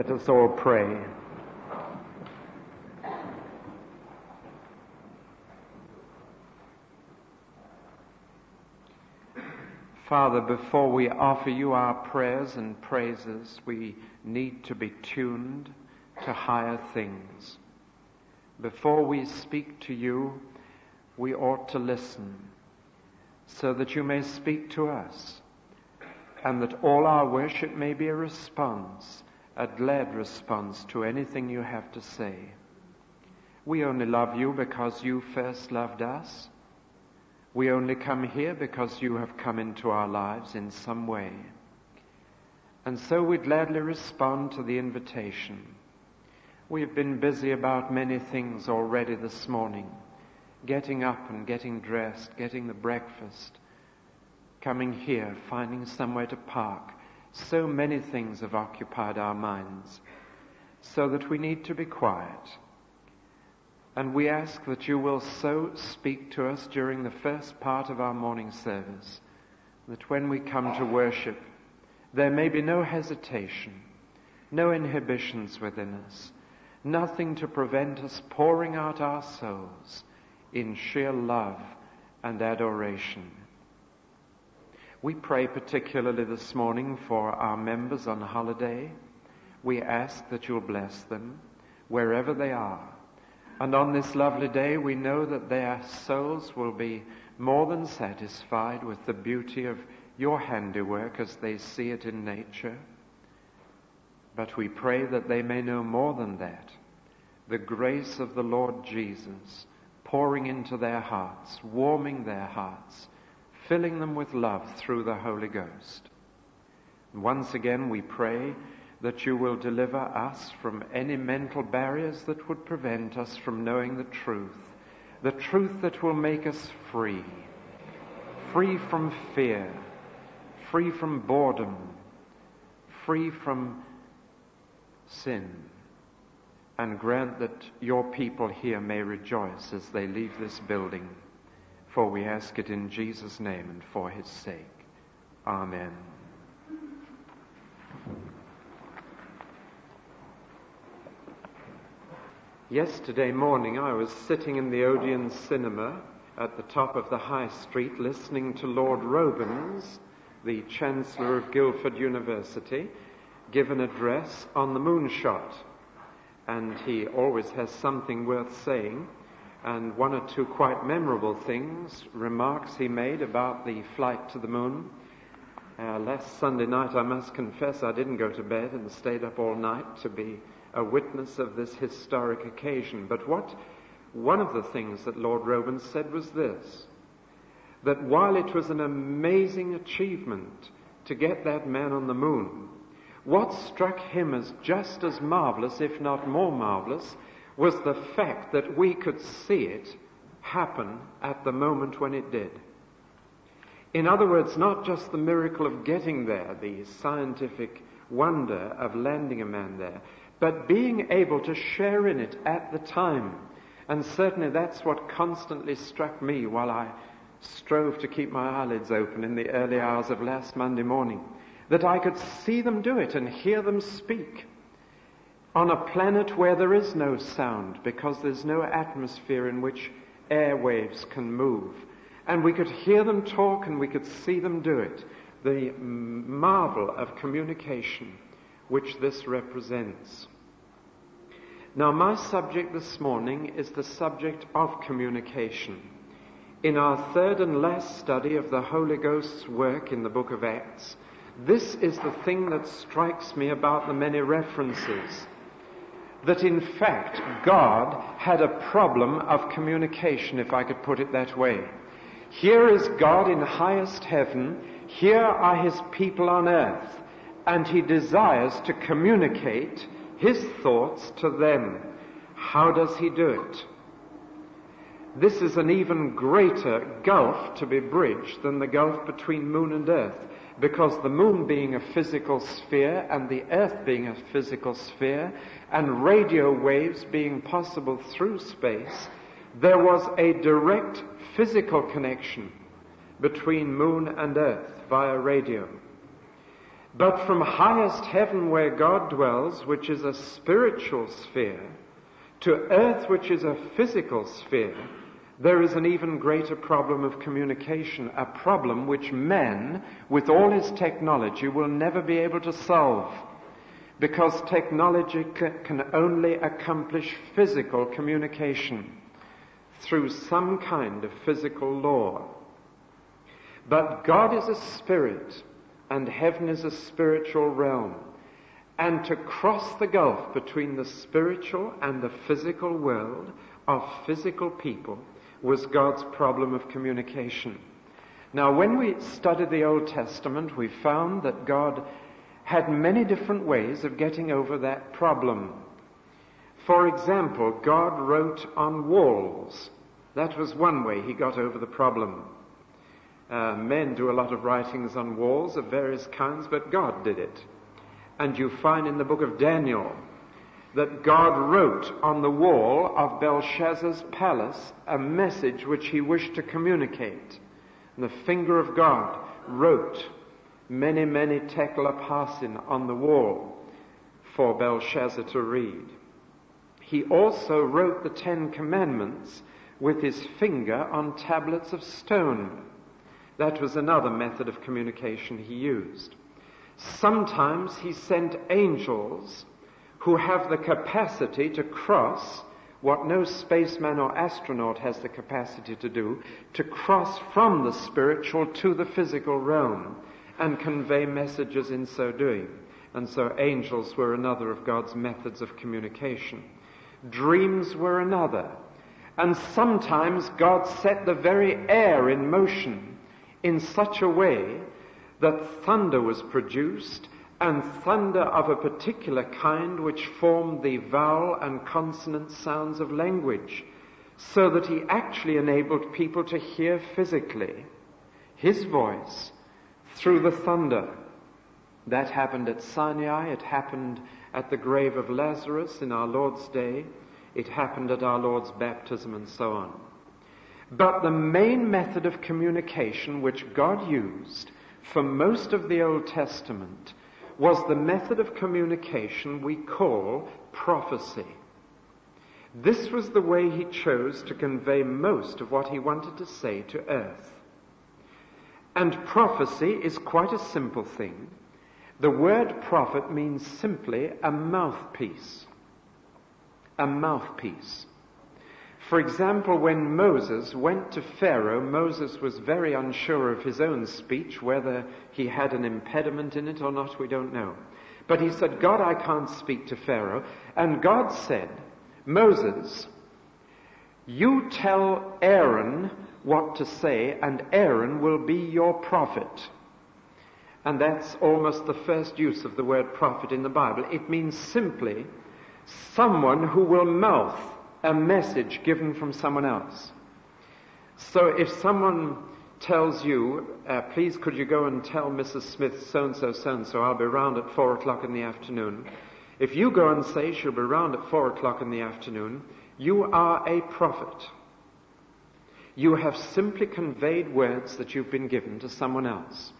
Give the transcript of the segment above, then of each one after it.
Let us all pray. Father, before we offer you our prayers and praises, we need to be tuned to higher things. Before we speak to you, we ought to listen so that you may speak to us and that all our worship may be a response, a glad response to anything you have to say. We only love you because you first loved us. We only come here because you have come into our lives in some way. And so we gladly respond to the invitation. We've been busy about many things already this morning getting up and getting dressed, getting the breakfast, coming here, finding somewhere to park. So many things have occupied our minds, so that we need to be quiet and we ask that you will so speak to us during the first part of our morning service that when we come to worship, there may be no hesitation, no inhibitions within us, nothing to prevent us pouring out our souls in sheer love and adoration. We pray particularly this morning for our members on holiday. We ask that you'll bless them wherever they are and on this lovely day, we know that their souls will be more than satisfied with the beauty of your handiwork as they see it in nature. But we pray that they may know more than that the grace of the Lord Jesus pouring into their hearts, warming their hearts, filling them with love through the Holy Ghost. once again, we pray that you will deliver us from any mental barriers that would prevent us from knowing the truth, the truth that will make us free, free from fear, free from boredom, free from sin, and grant that your people here may rejoice as they leave this building. For we ask it in Jesus' name and for his sake. Amen. Yesterday morning I was sitting in the Odeon Cinema at the top of the High Street listening to Lord Robens, the Chancellor of Guildford University, give an address on the moonshot. And he always has something worth saying. And one or two quite memorable things, remarks he made about the flight to the moon. Uh, last Sunday night, I must confess, I didn't go to bed and stayed up all night to be a witness of this historic occasion. But what one of the things that Lord Robens said was this that while it was an amazing achievement to get that man on the moon, what struck him as just as marvelous, if not more marvelous, was the fact that we could see it happen at the moment when it did. In other words, not just the miracle of getting there, the scientific wonder of landing a man there, but being able to share in it at the time. And certainly that's what constantly struck me while I strove to keep my eyelids open in the early hours of last Monday morning. That I could see them do it and hear them speak on a planet where there is no sound because there's no atmosphere in which airwaves can move. And we could hear them talk and we could see them do it. The marvel of communication which this represents. Now, my subject this morning is the subject of communication. In our third and last study of the Holy Ghost's work in the book of Acts, this is the thing that strikes me about the many references. That in fact, God had a problem of communication, if I could put it that way. Here is God in highest heaven, here are his people on earth, and he desires to communicate his thoughts to them. How does he do it? This is an even greater gulf to be bridged than the gulf between moon and earth, because the moon being a physical sphere and the earth being a physical sphere and radio waves being possible through space, there was a direct physical connection between moon and earth via radio. But from highest heaven where God dwells, which is a spiritual sphere, to earth, which is a physical sphere, there is an even greater problem of communication, a problem which man, with all his technology, will never be able to solve. Because technology can only accomplish physical communication through some kind of physical law. But God is a spirit, and heaven is a spiritual realm. And to cross the gulf between the spiritual and the physical world of physical people was God's problem of communication. Now, when we studied the Old Testament, we found that God had many different ways of getting over that problem. For example, God wrote on walls. That was one way he got over the problem. Uh, men do a lot of writings on walls of various kinds, but God did it. And you find in the book of Daniel that God wrote on the wall of Belshazzar's palace a message which he wished to communicate. And the finger of God wrote mene, mene tekel upharsin on the wall for Belshazzar to read. He also wrote the Ten Commandments with his finger on tablets of stone. That was another method of communication he used. Sometimes he sent angels who have the capacity to cross what no spaceman or astronaut has the capacity to do, to cross from the spiritual to the physical realm and convey messages in so doing. And so angels were another of God's methods of communication. Dreams were another. And sometimes God set the very air in motion in such a way that thunder was produced and thunder of a particular kind which formed the vowel and consonant sounds of language, so that he actually enabled people to hear physically his voice through the thunder. That happened at Sinai, it happened at the grave of Lazarus in our Lord's day, it happened at our Lord's baptism, and so on. But the main method of communication which God used for most of the Old Testament was the method of communication we call prophecy. This was the way he chose to convey most of what he wanted to say to earth. And prophecy is quite a simple thing. The word prophet means simply a mouthpiece. A mouthpiece. For example, when Moses went to Pharaoh, Moses was very unsure of his own speech, whether he had an impediment in it or not, we don't know. But he said, God, I can't speak to Pharaoh. And God said, Moses, you tell Aaron what to say, and Aaron will be your prophet. And that's almost the first use of the word prophet in the Bible. It means simply someone who will mouth a message given from someone else. So if someone tells you, uh, please could you go and tell Mrs. Smith so and so, so and so, I'll be round at four o'clock in the afternoon. If you go and say she'll be round at four o'clock in the afternoon, you are a prophet. You have simply conveyed words that you've been given to someone else.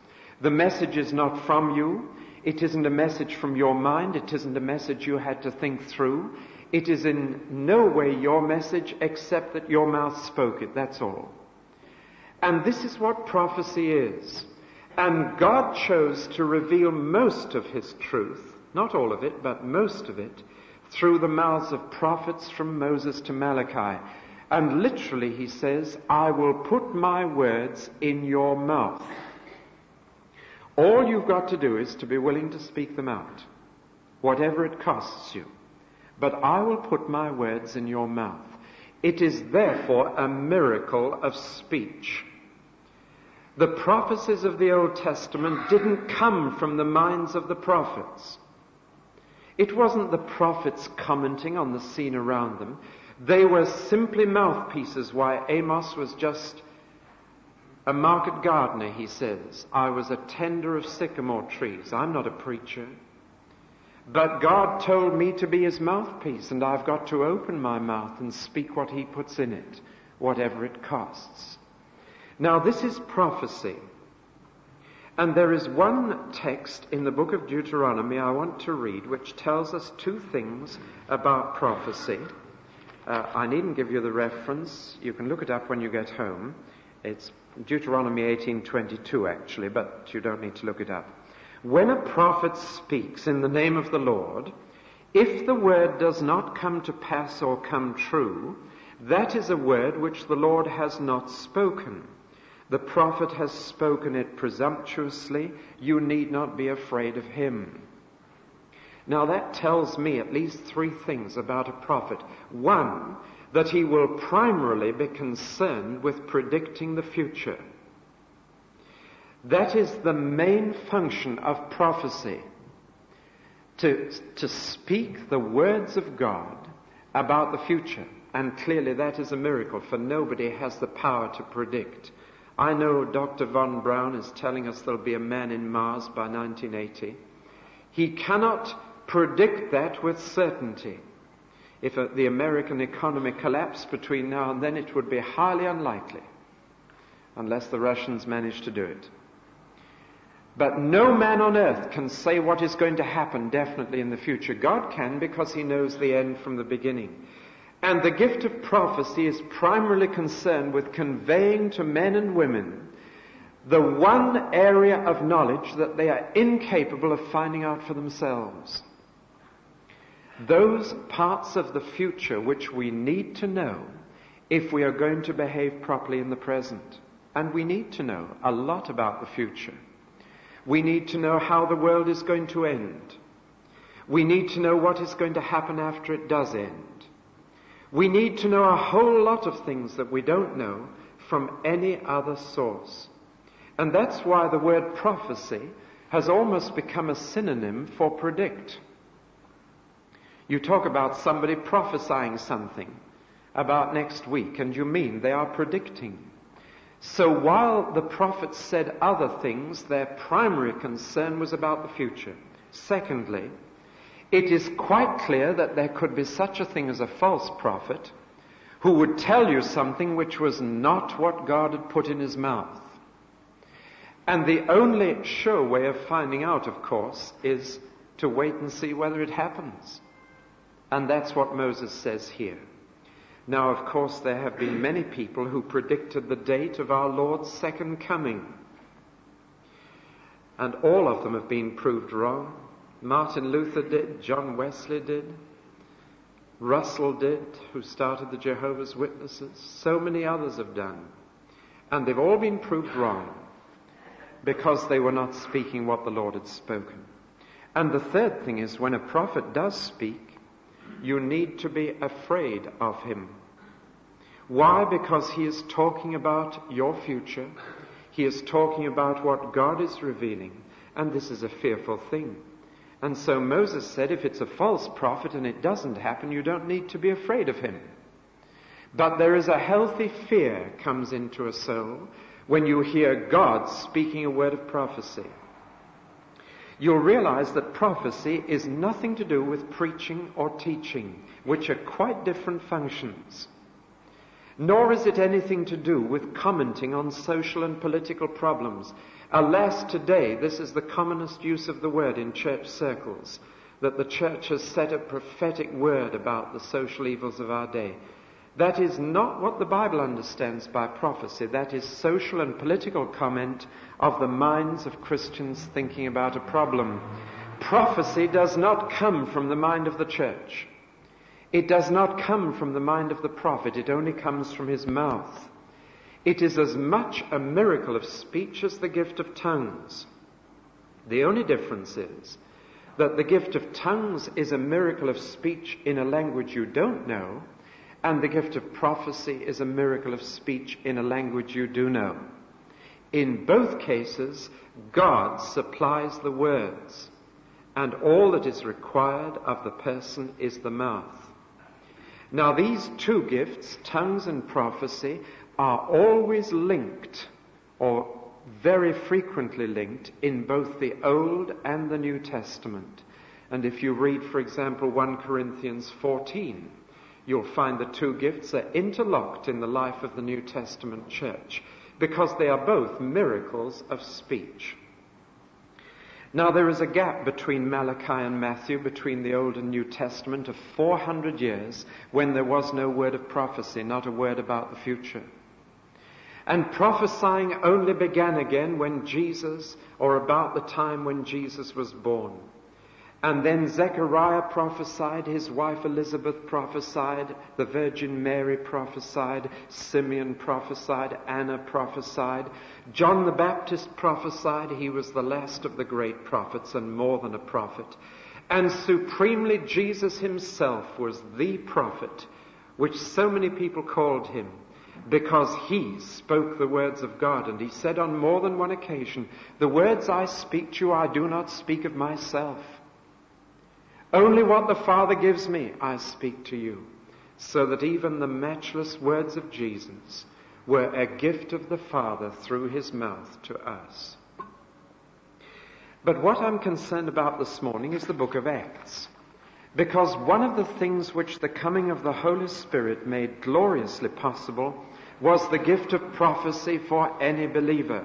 The message is not from you. It isn't a message from your mind. It isn't a message you had to think through. It is in no way your message except that your mouth spoke it, that's all. And this is what prophecy is. And God chose to reveal most of His truth, not all of it, but most of it, through the mouths of prophets from Moses to Malachi. And literally he says, I will put my words in your mouth. All you've got to do is to be willing to speak them out, whatever it costs you but I will put my words in your mouth. It is therefore a miracle of speech. The prophecies of the Old Testament didn't come from the minds of the prophets. It wasn't the prophets commenting on the scene around them. They were simply mouthpieces why Amos was just a market gardener, he says. I was a tender of sycamore trees. I'm not a preacher. But God told me to be his mouthpiece, and I've got to open my mouth and speak what he puts in it, whatever it costs. Now, this is prophecy. And there is one text in the book of Deuteronomy I want to read which tells us two things about prophecy. Uh, I needn't give you the reference. You can look it up when you get home. It's Deuteronomy 18:22 actually, but you don't need to look it up. When a prophet speaks in the name of the Lord, if the word does not come to pass or come true, that is a word which the Lord has not spoken. The prophet has spoken it presumptuously. You need not be afraid of him. Now that tells me at least three things about a prophet. One, that he will primarily be concerned with predicting the future. That is the main function of prophecy. To, to speak the words of God about the future. And clearly that is a miracle, for nobody has the power to predict. I know Dr. Von Braun is telling us there'll be a man in Mars by 1980. He cannot predict that with certainty. If a, the American economy collapsed between now and then, it would be highly unlikely, unless the Russians manage to do it. But no man on earth can say what is going to happen definitely in the future. God can because he knows the end from the beginning. And the gift of prophecy is primarily concerned with conveying to men and women the one area of knowledge that they are incapable of finding out for themselves. Those parts of the future which we need to know if we are going to behave properly in the present. And we need to know a lot about the future. We need to know how the world is going to end. We need to know what is going to happen after it does end. We need to know a whole lot of things that we don't know from any other source. And that's why the word prophecy has almost become a synonym for predict. You talk about somebody prophesying something about next week, and you mean they are predicting. So while the prophets said other things, their primary concern was about the future. Secondly, it is quite clear that there could be such a thing as a false prophet who would tell you something which was not what God had put in his mouth. And the only sure way of finding out, of course, is to wait and see whether it happens. And that's what Moses says here. Now, of course, there have been many people who predicted the date of our Lord's second coming. And all of them have been proved wrong. Martin Luther did, John Wesley did, Russell did, who started the Jehovah's Witnesses. So many others have done. And they've all been proved wrong because they were not speaking what the Lord had spoken. And the third thing is when a prophet does speak, you need to be afraid of him. Why? Because he is talking about your future. He is talking about what God is revealing. And this is a fearful thing. And so Moses said, if it's a false prophet and it doesn't happen, you don't need to be afraid of him. But there is a healthy fear comes into a soul when you hear God speaking a word of prophecy. You'll realize that prophecy is nothing to do with preaching or teaching, which are quite different functions. Nor is it anything to do with commenting on social and political problems, Alas, today, this is the commonest use of the word in church circles, that the church has said a prophetic word about the social evils of our day. That is not what the Bible understands by prophecy. That is social and political comment of the minds of Christians thinking about a problem. Prophecy does not come from the mind of the church. It does not come from the mind of the prophet. It only comes from his mouth. It is as much a miracle of speech as the gift of tongues. The only difference is that the gift of tongues is a miracle of speech in a language you don't know, and the gift of prophecy is a miracle of speech in a language you do know. In both cases, God supplies the words, and all that is required of the person is the mouth. Now, these two gifts, tongues and prophecy, are always linked or very frequently linked in both the Old and the New Testament. And if you read, for example, 1 Corinthians 14, you'll find the two gifts are interlocked in the life of the New Testament church because they are both miracles of speech. Now, there is a gap between Malachi and Matthew, between the Old and New Testament, of 400 years when there was no word of prophecy, not a word about the future. And prophesying only began again when Jesus, or about the time when Jesus was born. And then Zechariah prophesied, his wife Elizabeth prophesied, the Virgin Mary prophesied, Simeon prophesied, Anna prophesied, John the Baptist prophesied, he was the last of the great prophets and more than a prophet. And supremely Jesus himself was the prophet, which so many people called him because he spoke the words of God. And he said on more than one occasion, The words I speak to you, I do not speak of myself. Only what the Father gives me, I speak to you. So that even the matchless words of Jesus were a gift of the Father through his mouth to us. But what I'm concerned about this morning is the book of Acts. Because one of the things which the coming of the Holy Spirit made gloriously possible was the gift of prophecy for any believer.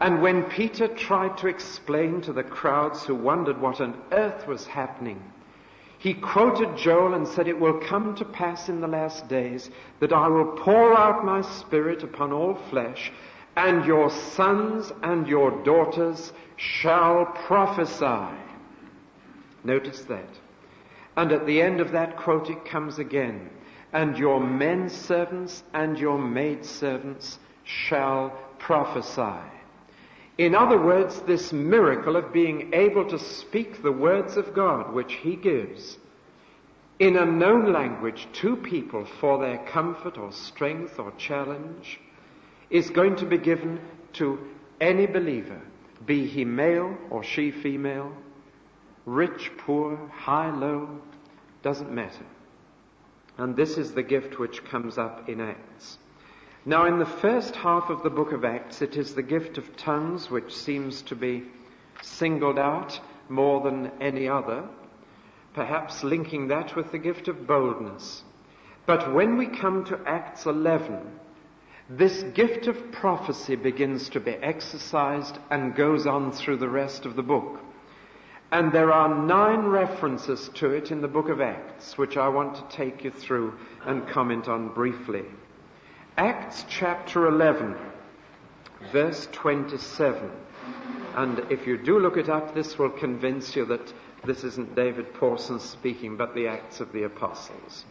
And when Peter tried to explain to the crowds who wondered what on earth was happening, he quoted Joel and said, It will come to pass in the last days that I will pour out my spirit upon all flesh, and your sons and your daughters shall prophesy. Notice that. And at the end of that quote, it comes again. And your men servants and your maid servants shall prophesy. In other words, this miracle of being able to speak the words of God, which He gives, in a known language to people for their comfort or strength or challenge, is going to be given to any believer, be he male or she female, rich, poor, high, low, doesn't matter. And this is the gift which comes up in Acts. Now, in the first half of the book of Acts, it is the gift of tongues which seems to be singled out more than any other, perhaps linking that with the gift of boldness. But when we come to Acts 11, this gift of prophecy begins to be exercised and goes on through the rest of the book. And there are nine references to it in the book of Acts, which I want to take you through and comment on briefly. Acts chapter 11, verse 27. And if you do look it up, this will convince you that this isn't David Pawson speaking, but the Acts of the Apostles.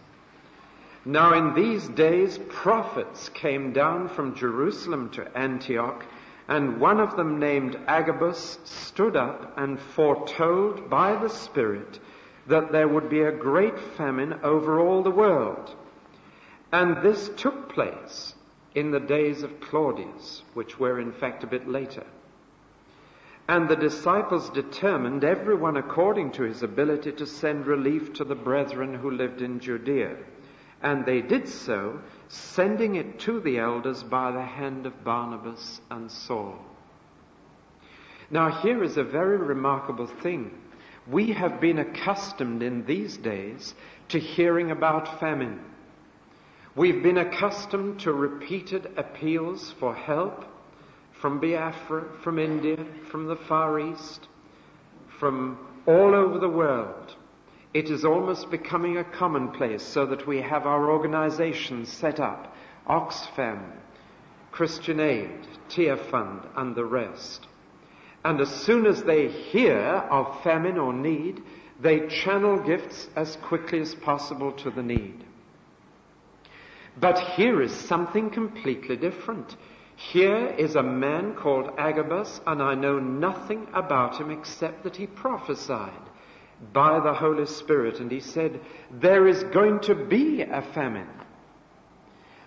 Now, in these days, prophets came down from Jerusalem to Antioch, and one of them, named Agabus, stood up and foretold by the Spirit that there would be a great famine over all the world and this took place in the days of Claudius, which were in fact a bit later. And the disciples determined, everyone according to his ability, to send relief to the brethren who lived in Judea. And they did so, sending it to the elders by the hand of Barnabas and Saul. Now, here is a very remarkable thing. We have been accustomed in these days to hearing about famine. We've been accustomed to repeated appeals for help from Biafra, from India, from the Far East, from all over the world. It is almost becoming a commonplace so that we have our organizations set up Oxfam, Christian Aid, Tearfund, and the rest. And as soon as they hear of famine or need, they channel gifts as quickly as possible to the need. But here is something completely different. Here is a man called Agabus, and I know nothing about him except that he prophesied by the Holy Spirit, and he said, There is going to be a famine.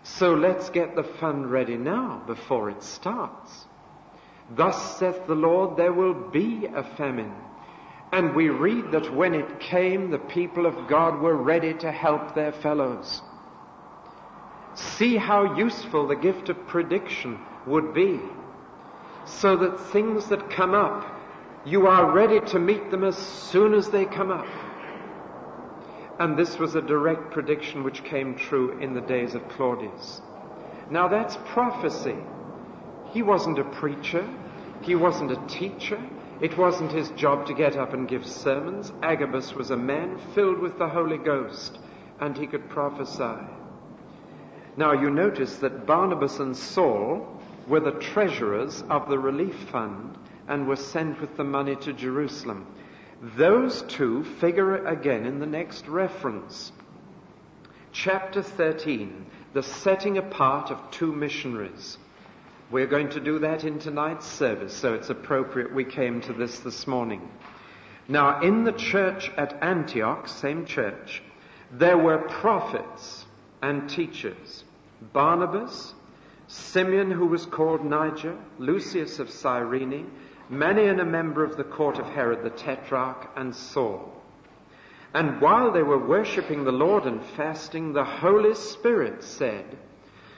So let's get the fund ready now before it starts. Thus saith the Lord, there will be a famine. And we read that when it came, the people of God were ready to help their fellows. See how useful the gift of prediction would be, so that things that come up, you are ready to meet them as soon as they come up. And this was a direct prediction which came true in the days of Claudius. Now that's prophecy. He wasn't a preacher. He wasn't a teacher. It wasn't his job to get up and give sermons. Agabus was a man filled with the Holy Ghost, and he could prophesy. Now you notice that Barnabas and Saul were the treasurers of the relief fund and were sent with the money to Jerusalem. Those two figure again in the next reference. Chapter 13, the setting apart of two missionaries. We're going to do that in tonight's service, so it's appropriate we came to this this morning. Now, in the church at Antioch, same church, there were prophets and teachers Barnabas, Simeon, who was called Niger, Lucius of Cyrene, Manaen a member of the court of Herod the Tetrarch, and Saul. And while they were worshipping the Lord and fasting, the Holy Spirit said,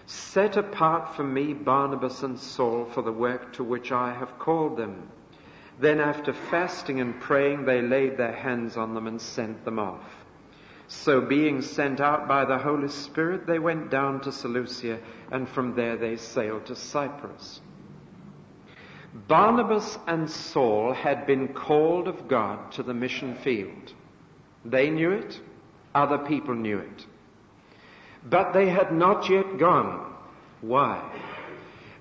Set apart for me Barnabas and Saul for the work to which I have called them. Then, after fasting and praying, they laid their hands on them and sent them off. So, being sent out by the Holy Spirit, they went down to Seleucia, and from there they sailed to Cyprus. Barnabas and Saul had been called of God to the mission field. They knew it, other people knew it. But they had not yet gone. Why?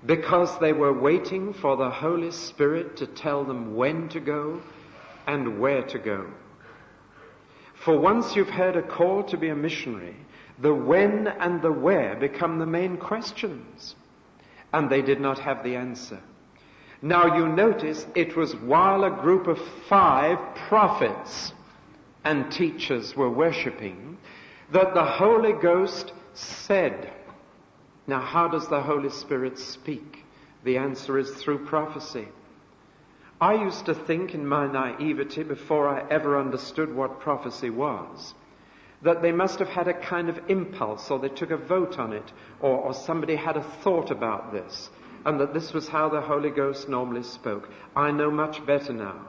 Because they were waiting for the Holy Spirit to tell them when to go and where to go. For once you've heard a call to be a missionary, the when and the where become the main questions. And they did not have the answer. Now you notice it was while a group of five prophets and teachers were worshipping that the Holy Ghost said. Now how does the Holy Spirit speak? The answer is through prophecy. I used to think in my naivety before I ever understood what prophecy was that they must have had a kind of impulse or they took a vote on it or, or somebody had a thought about this and that this was how the Holy Ghost normally spoke. I know much better now.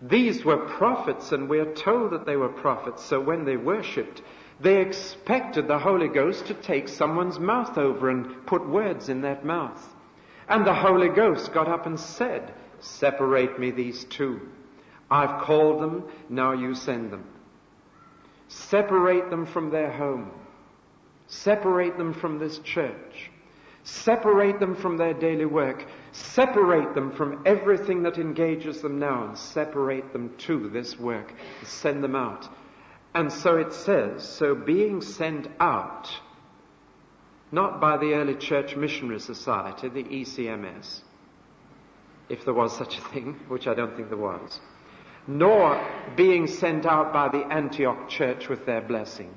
These were prophets and we are told that they were prophets so when they worshipped they expected the Holy Ghost to take someone's mouth over and put words in that mouth. And the Holy Ghost got up and said, Separate me these two. I've called them, now you send them. Separate them from their home. Separate them from this church. Separate them from their daily work. Separate them from everything that engages them now and separate them to this work. Send them out. And so it says, so being sent out, not by the early church missionary society, the ECMS, if there was such a thing, which I don't think there was, nor being sent out by the Antioch church with their blessing,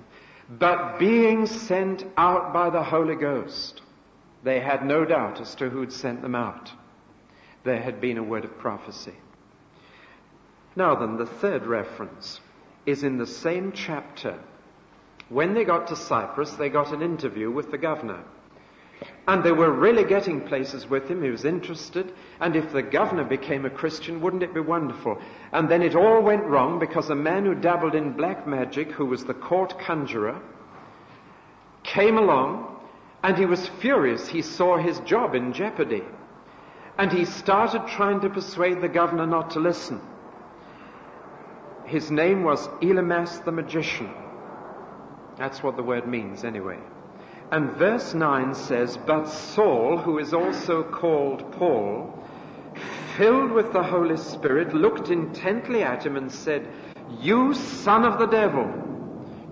but being sent out by the Holy Ghost. They had no doubt as to who'd sent them out. There had been a word of prophecy. Now then, the third reference is in the same chapter. When they got to Cyprus, they got an interview with the governor. And they were really getting places with him. He was interested. And if the governor became a Christian, wouldn't it be wonderful? And then it all went wrong because a man who dabbled in black magic, who was the court conjurer, came along and he was furious. He saw his job in jeopardy. And he started trying to persuade the governor not to listen. His name was Elymas the magician. That's what the word means, anyway. And verse 9 says, But Saul, who is also called Paul, filled with the Holy Spirit, looked intently at him and said, You son of the devil,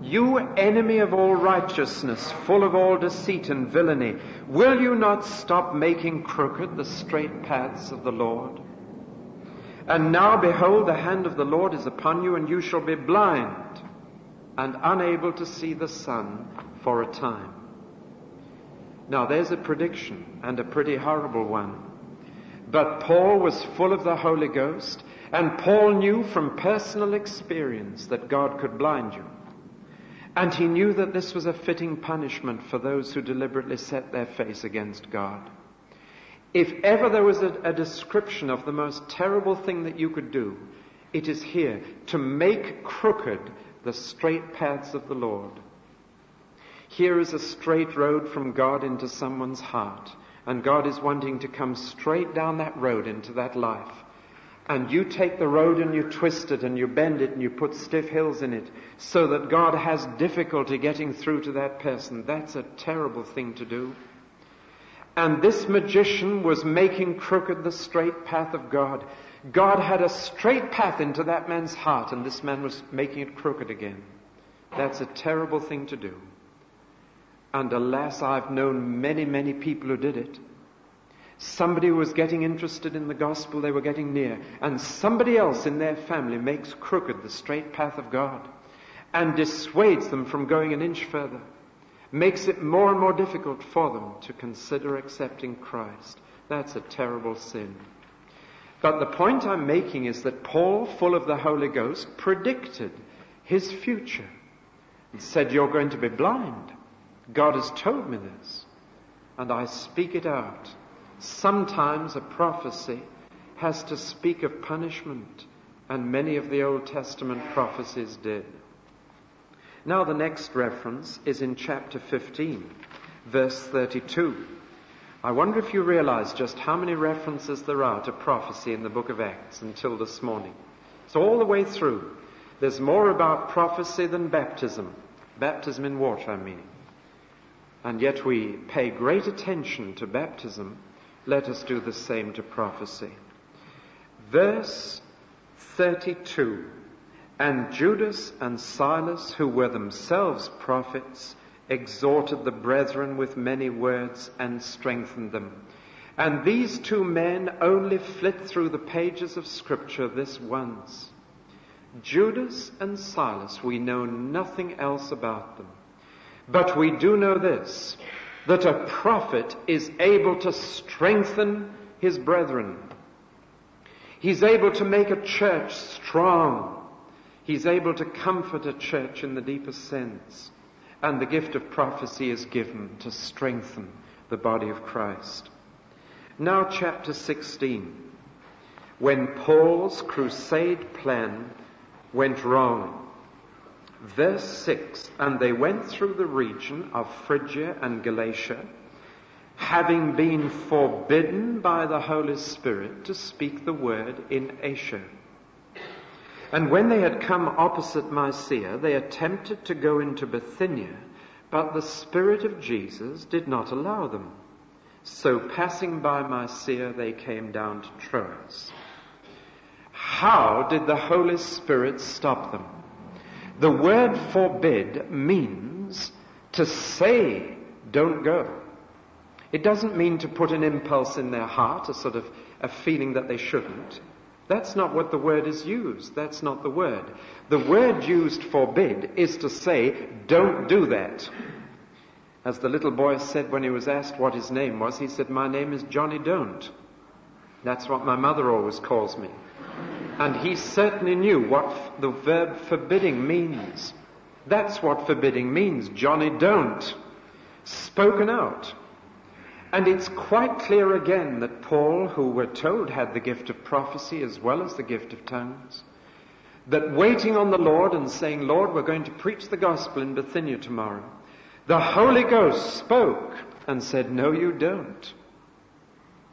you enemy of all righteousness, full of all deceit and villainy, will you not stop making crooked the straight paths of the Lord? And now behold, the hand of the Lord is upon you, and you shall be blind and unable to see the sun for a time. Now there's a prediction, and a pretty horrible one. But Paul was full of the Holy Ghost, and Paul knew from personal experience that God could blind you. And he knew that this was a fitting punishment for those who deliberately set their face against God. If ever there was a, a, description of the most terrible thing that you could do, it is here to make crooked the straight paths of the Lord. Here is a straight road from God into someone's heart, and God is wanting to come straight down that road into that life. and you take the road and you twist it and you bend it and you put stiff hills in it so that God has difficulty getting through to that person, that's a terrible thing to do. And this magician was making crooked the straight path of God. God had a straight path into that man's heart, and this man was making it crooked again. That's a terrible thing to do. And alas, I've known many, many people who did it. Somebody was getting interested in the gospel, they were getting near, and somebody else in their family makes crooked the straight path of God and dissuades them from going an inch further, makes it more and more difficult for them to consider accepting Christ. That's a terrible sin. But the point I'm making is that Paul, full of the Holy Ghost, predicted his future and said, You're going to be blind. God has told me this, and I speak it out. Sometimes a prophecy has to speak of punishment, and many of the Old Testament prophecies did. Now, the next reference is in chapter 15, verse 32. I wonder if you realize just how many references there are to prophecy in the book of Acts until this morning. So, all the way through. There's more about prophecy than baptism. Baptism in water, I mean. And yet we pay great attention to baptism let us do the same to prophecy. Verse 32 And Judas and Silas, who were themselves prophets, exhorted the brethren with many words and strengthened them. And these two men only flit through the pages of Scripture this once. Judas and Silas, we know nothing else about them. But we do know this that a prophet is able to strengthen his brethren. He's able to make a church strong. He's able to comfort a church in the deepest sense. And the gift of prophecy is given to strengthen the body of Christ. Now, chapter 16. When Paul's crusade plan went wrong, Verse 6 And they went through the region of Phrygia and Galatia, having been forbidden by the Holy Spirit to speak the word in Asia. And when they had come opposite Mysia, they attempted to go into Bithynia, but the Spirit of Jesus did not allow them. So passing by Mysia, they came down to Troas. How did the Holy Spirit stop them? The word forbid means to say, don't go. It doesn't mean to put an impulse in their heart, a sort of a feeling that they shouldn't. That's not what the word is used. That's not the word. The word used forbid is to say, don't do that. As the little boy said when he was asked what his name was, he said, My name is Johnny Don't. That's what my mother always calls me. And he certainly knew what the verb forbidding means. That's what forbidding means. Johnny, don't. Spoken out. And it's quite clear again that Paul, who we're told had the gift of prophecy as well as the gift of tongues, that waiting on the Lord and saying, Lord, we're going to preach the gospel in Bithynia tomorrow, the Holy Ghost spoke and said, No, you don't.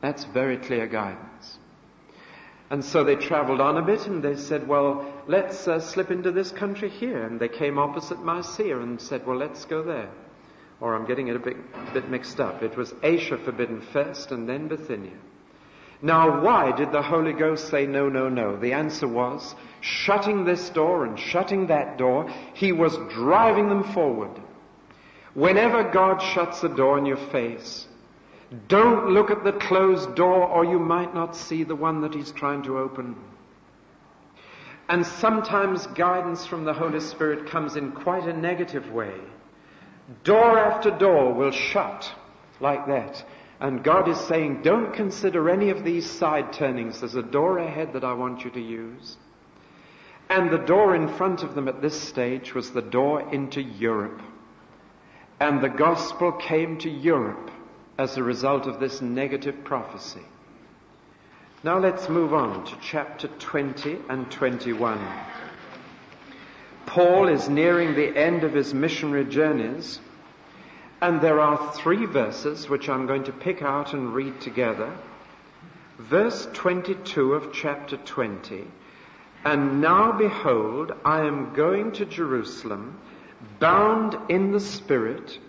That's very clear guidance. And so they traveled on a bit and they said, well, let's uh, slip into this country here. And they came opposite Mysia and said, well, let's go there. Or I'm getting it a bit, a bit mixed up. It was Asia forbidden first and then Bithynia. Now, why did the Holy Ghost say no, no, no? The answer was, shutting this door and shutting that door, He was driving them forward. Whenever God shuts a door in your face, don't look at the closed door or you might not see the one that he's trying to open. And sometimes guidance from the Holy Spirit comes in quite a negative way. Door after door will shut like that. And God is saying, don't consider any of these side turnings. There's a door ahead that I want you to use. And the door in front of them at this stage was the door into Europe. And the gospel came to Europe as a result of this negative prophecy. Now let's move on to chapter 20 and 21. Paul is nearing the end of his missionary journeys, and there are three verses which I'm going to pick out and read together. verse 22 of chapter 20. And now behold, I am going to Jerusalem, bound in the Spirit,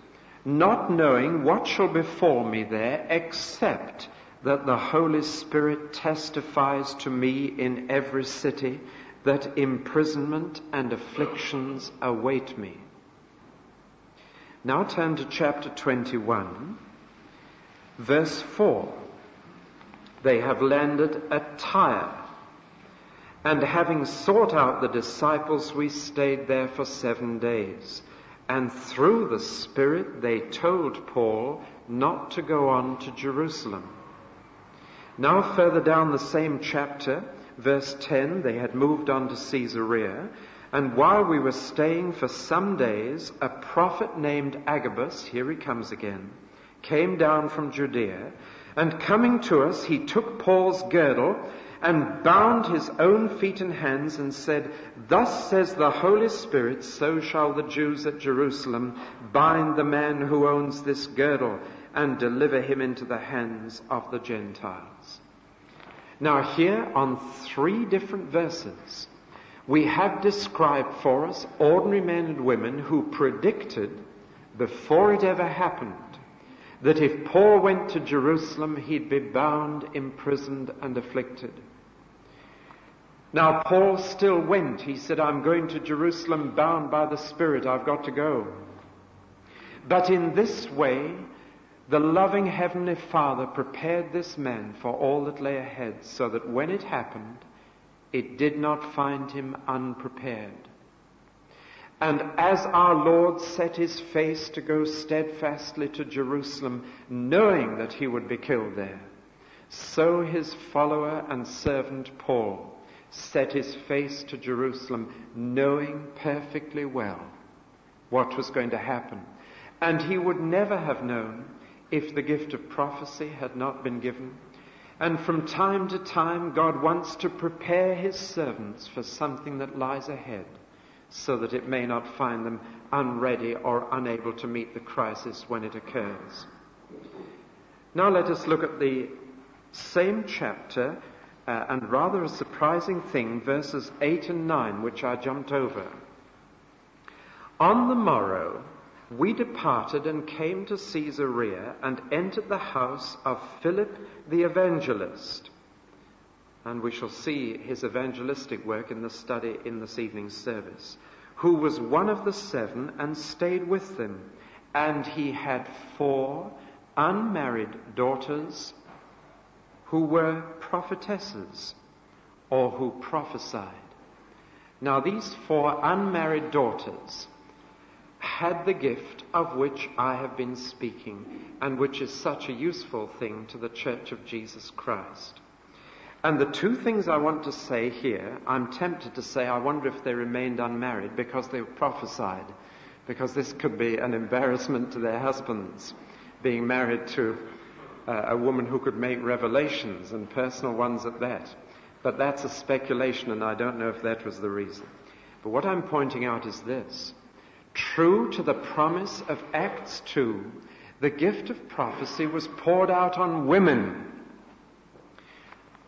not knowing what shall befall me there, except that the Holy Spirit testifies to me in every city that imprisonment and afflictions await me. Now turn to chapter 21, verse 4. They have landed at Tyre. And having sought out the disciples, we stayed there for seven days. And through the Spirit, they told Paul not to go on to Jerusalem. Now, further down the same chapter, verse 10, they had moved on to Caesarea. And while we were staying for some days, a prophet named Agabus, here he comes again, came down from Judea, and coming to us, he took Paul's girdle and bound his own feet and hands and said, Thus says the Holy Spirit, so shall the Jews at Jerusalem bind the man who owns this girdle and deliver him into the hands of the Gentiles. Now here on three different verses, we have described for us ordinary men and women who predicted before it ever happened that if Paul went to Jerusalem, he'd be bound, imprisoned, and afflicted. Now, Paul still went. He said, I'm going to Jerusalem bound by the Spirit. I've got to go. But in this way, the loving Heavenly Father prepared this man for all that lay ahead so that when it happened, it did not find him unprepared. And as our Lord set his face to go steadfastly to Jerusalem, knowing that he would be killed there, so his follower and servant Paul set his face to Jerusalem, knowing perfectly well what was going to happen. And he would never have known if the gift of prophecy had not been given and from time to time, God wants to prepare His servants for something that lies ahead so that it may not find them unready or unable to meet the crisis when it occurs. Now let us look at the same chapter uh, and rather a surprising thing, verses 8 and 9, which I jumped over. On the morrow, we departed and came to Caesarea and entered the house of Philip the evangelist. And we shall see his evangelistic work in the study in this evening's service, who was one of the seven and stayed with them. And he had four unmarried daughters who were prophetesses or who prophesied. Now, these four unmarried daughters had the gift of which I have been speaking, and which is such a useful thing to the Church of Jesus Christ. And the two things I want to say here, I'm tempted to say, I wonder if they remained unmarried because they prophesied, because this could be an embarrassment to their husbands, being married to uh, a woman who could make revelations and personal ones at that. But that's a speculation, and I don't know if that was the reason. But what I'm pointing out is this True to the promise of Acts 2, the gift of prophecy was poured out on women.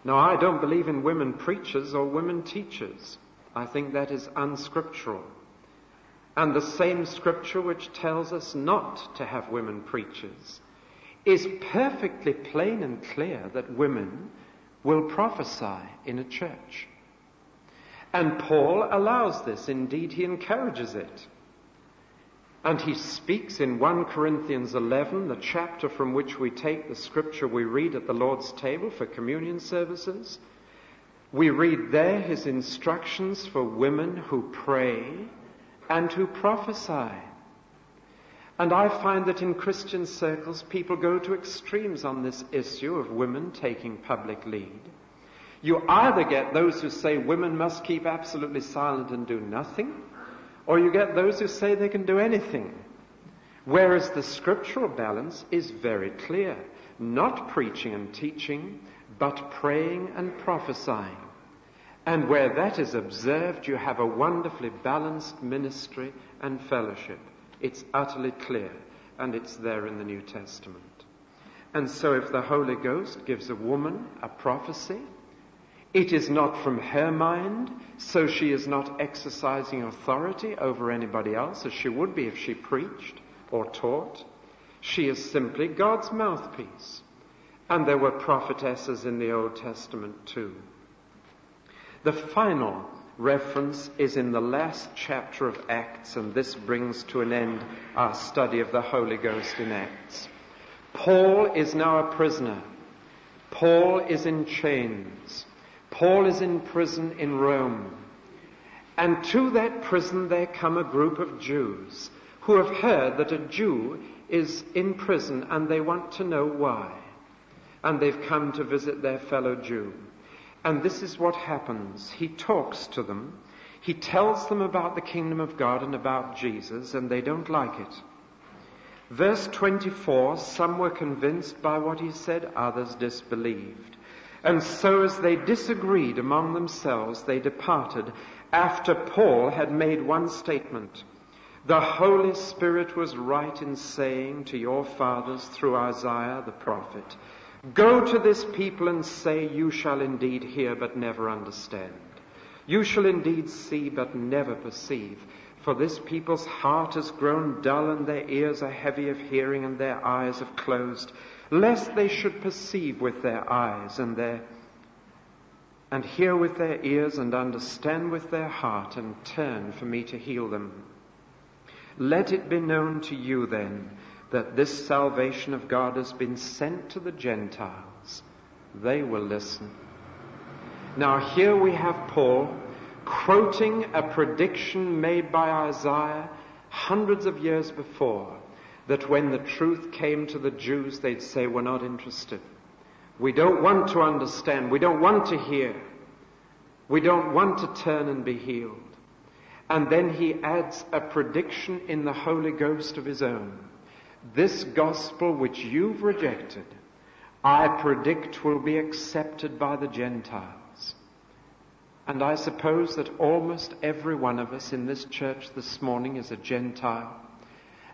Now, I don't believe in women preachers or women teachers. I think that is unscriptural. And the same scripture which tells us not to have women preachers is perfectly plain and clear that women will prophesy in a church. And Paul allows this. Indeed, he encourages it. And he speaks in 1 Corinthians 11, the chapter from which we take the scripture we read at the Lord's table for communion services. We read there his instructions for women who pray and who prophesy. And I find that in Christian circles, people go to extremes on this issue of women taking public lead. You either get those who say women must keep absolutely silent and do nothing, or you get those who say they can do anything. Whereas the scriptural balance is very clear. Not preaching and teaching, but praying and prophesying. And where that is observed, you have a wonderfully balanced ministry and fellowship. It's utterly clear, and it's there in the New Testament. And so if the Holy Ghost gives a woman a prophecy, it is not from her mind, so she is not exercising authority over anybody else as she would be if she preached or taught. She is simply God's mouthpiece. And there were prophetesses in the Old Testament too. The final reference is in the last chapter of Acts, and this brings to an end our study of the Holy Ghost in Acts. Paul is now a prisoner. Paul is in chains. Paul is in prison in Rome. And to that prison there come a group of Jews who have heard that a Jew is in prison and they want to know why. And they've come to visit their fellow Jew. And this is what happens. He talks to them. He tells them about the kingdom of God and about Jesus, and they don't like it. Verse 24 Some were convinced by what he said, others disbelieved. And so, as they disagreed among themselves, they departed after Paul had made one statement. The Holy Spirit was right in saying to your fathers through Isaiah the prophet, Go to this people and say, You shall indeed hear but never understand. You shall indeed see but never perceive. For this people's heart has grown dull and their ears are heavy of hearing and their eyes have closed, lest they should perceive with their eyes and their and hear with their ears and understand with their heart and turn for me to heal them. Let it be known to you then that this salvation of God has been sent to the Gentiles. They will listen. Now, here we have Paul quoting a prediction made by Isaiah hundreds of years before that when the truth came to the Jews, they'd say, We're not interested. We don't want to understand. We don't want to hear. We don't want to turn and be healed. And then he adds a prediction in the Holy Ghost of his own. This gospel which you've rejected, I predict will be accepted by the Gentiles. And I suppose that almost every one of us in this church this morning is a Gentile.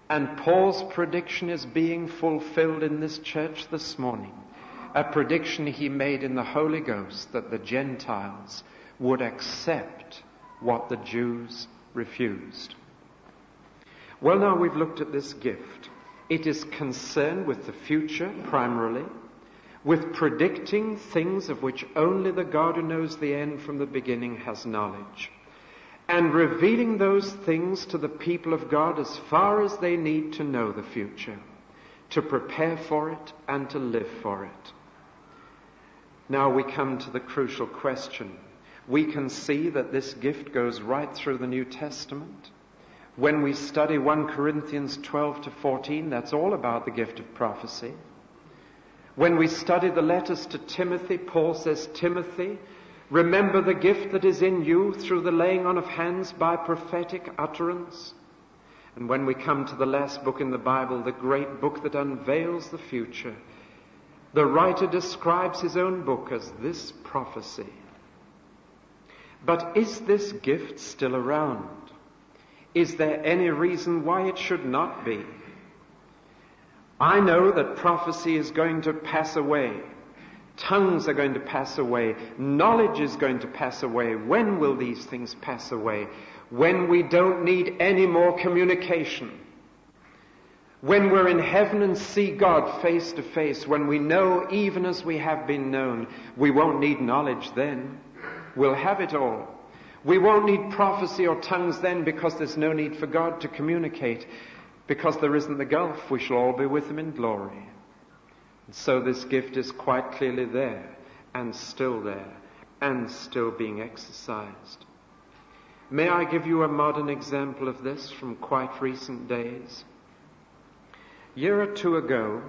And Paul's prediction is being fulfilled in this church this morning. A prediction he made in the Holy Ghost that the Gentiles would accept what the Jews refused. Well, now we've looked at this gift. It is concerned with the future primarily, with predicting things of which only the God who knows the end from the beginning has knowledge, and revealing those things to the people of God as far as they need to know the future, to prepare for it and to live for it. Now we come to the crucial question we can see that this gift goes right through the New Testament. When we study 1 Corinthians 12 to 14, that's all about the gift of prophecy. When we study the letters to Timothy, Paul says, Timothy, remember the gift that is in you through the laying on of hands by prophetic utterance. And when we come to the last book in the Bible, the great book that unveils the future, the writer describes his own book as this prophecy. But is this gift still around? Is there any reason why it should not be? I know that prophecy is going to pass away. Tongues are going to pass away. Knowledge is going to pass away. When will these things pass away? When we don't need any more communication. When we're in heaven and see God face to face. When we know even as we have been known. We won't need knowledge then. We'll have it all. We won't need prophecy or tongues then because there's no need for God to communicate. Because there isn't the gulf, we shall all be with Him in glory. And so this gift is quite clearly there, and still there, and still being exercised. May I give you a modern example of this from quite recent days? A year or two ago,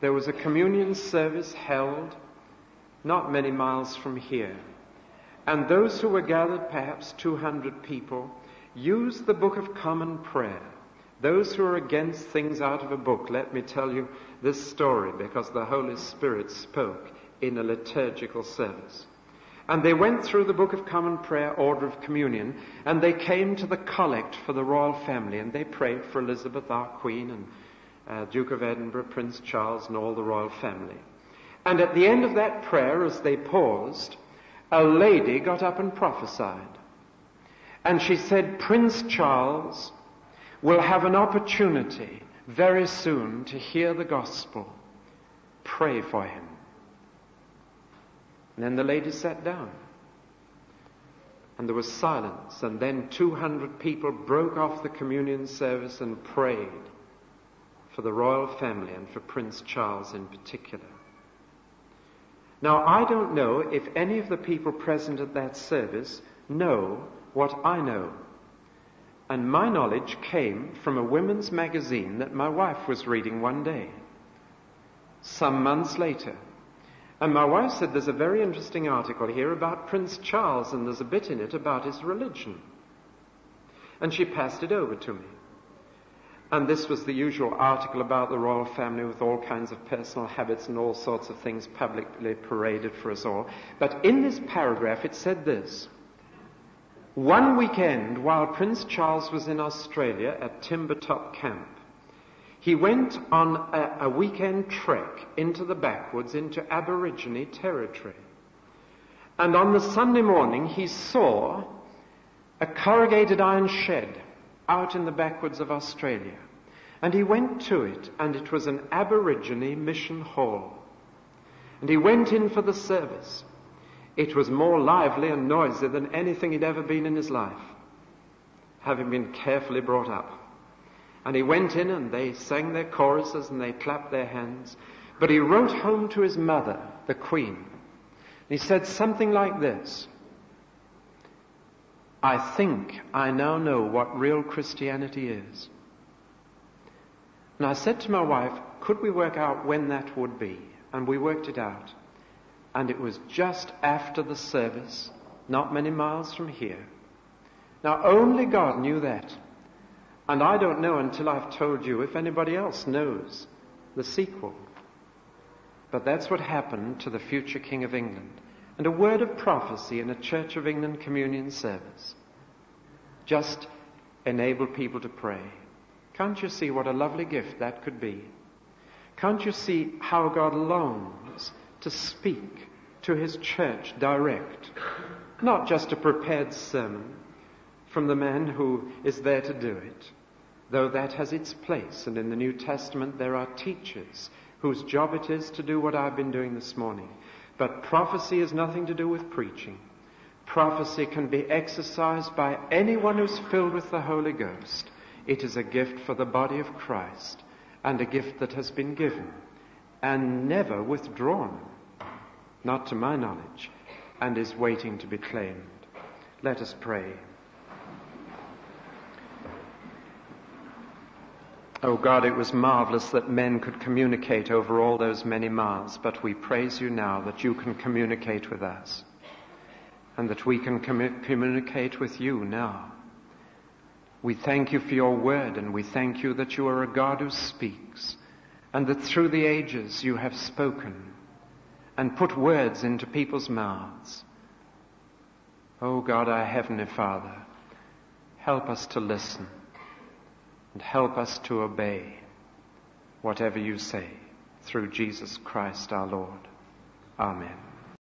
there was a communion service held not many miles from here. And those who were gathered, perhaps 200 people, used the Book of Common Prayer. Those who are against things out of a book, let me tell you this story because the Holy Spirit spoke in a liturgical service. And they went through the Book of Common Prayer, order of communion, and they came to the collect for the royal family, and they prayed for Elizabeth, our Queen, and uh, Duke of Edinburgh, Prince Charles, and all the royal family. And at the end of that prayer, as they paused, a lady got up and prophesied. And she said, Prince Charles will have an opportunity very soon to hear the gospel. Pray for him. And then the lady sat down. And there was silence. And then 200 people broke off the communion service and prayed for the royal family and for Prince Charles in particular. Now, I don't know if any of the people present at that service know what I know. And my knowledge came from a women's magazine that my wife was reading one day, some months later. And my wife said, There's a very interesting article here about Prince Charles, and there's a bit in it about his religion. And she passed it over to me. And this was the usual article about the royal family with all kinds of personal habits and all sorts of things publicly paraded for us all. But in this paragraph, it said this One weekend, while Prince Charles was in Australia at Timbertop Camp, he went on a, a weekend trek into the backwoods, into Aborigine territory. And on the Sunday morning, he saw a corrugated iron shed out in the backwoods of Australia. And he went to it, and it was an Aborigine mission hall. And he went in for the service. It was more lively and noisy than anything he'd ever been in his life, having been carefully brought up. And he went in and they sang their choruses and they clapped their hands. But he wrote home to his mother, the Queen. And He said something like this I think I now know what real Christianity is. And I said to my wife, could we work out when that would be? And we worked it out. And it was just after the service, not many miles from here. Now, only God knew that. And I don't know until I've told you if anybody else knows the sequel. But that's what happened to the future King of England. And a word of prophecy in a Church of England communion service just enable people to pray. Can't you see what a lovely gift that could be? Can't you see how God longs to speak to his church direct? Not just a prepared sermon from the man who is there to do it though that has its place. And in the New Testament, there are teachers whose job it is to do what I've been doing this morning. But prophecy has nothing to do with preaching. Prophecy can be exercised by anyone who's filled with the Holy Ghost. It is a gift for the body of Christ and a gift that has been given and never withdrawn, not to my knowledge, and is waiting to be claimed. Let us pray. Oh God, it was marvelous that men could communicate over all those many miles, but we praise you now that you can communicate with us and that we can com- communicate with you now. We thank you for your word and we thank you that you are a God who speaks and that through the ages you have spoken and put words into people's mouths. Oh God, our Heavenly Father, help us to listen and help us to obey whatever you say through Jesus Christ our Lord. Amen.